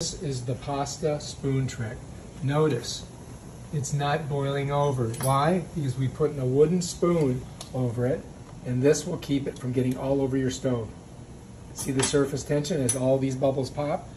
This is the pasta spoon trick. Notice, it's not boiling over. Why? Because we put in a wooden spoon over it, and this will keep it from getting all over your stove. See the surface tension as all these bubbles pop?